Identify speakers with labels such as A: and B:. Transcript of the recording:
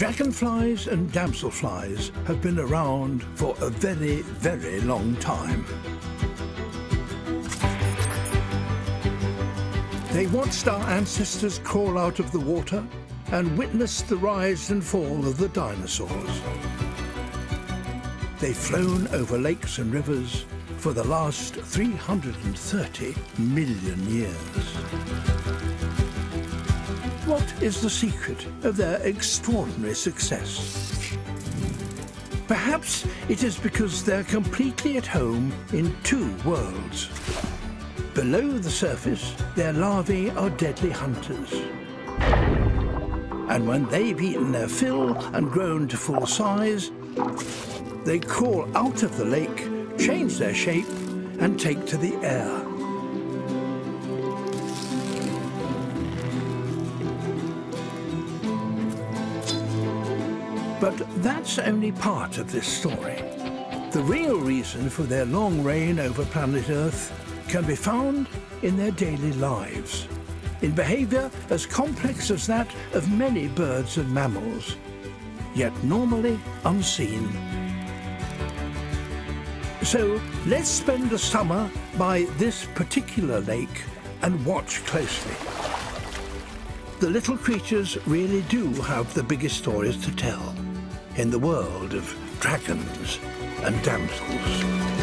A: Dragonflies and damselflies have been around for a very, very long time. They watched our ancestors crawl out of the water and witnessed the rise and fall of the dinosaurs. They've flown over lakes and rivers for the last 330 million years. What is the secret of their extraordinary success? Perhaps it is because they're completely at home in two worlds. Below the surface, their larvae are deadly hunters. And when they've eaten their fill and grown to full size, they crawl out of the lake, change their shape, and take to the air. But that's only part of this story. The real reason for their long reign over planet Earth can be found in their daily lives, in behavior as complex as that of many birds and mammals, yet normally unseen. So let's spend a summer by this particular lake and watch closely. The little creatures really do have the biggest stories to tell in the world of dragons and damsels.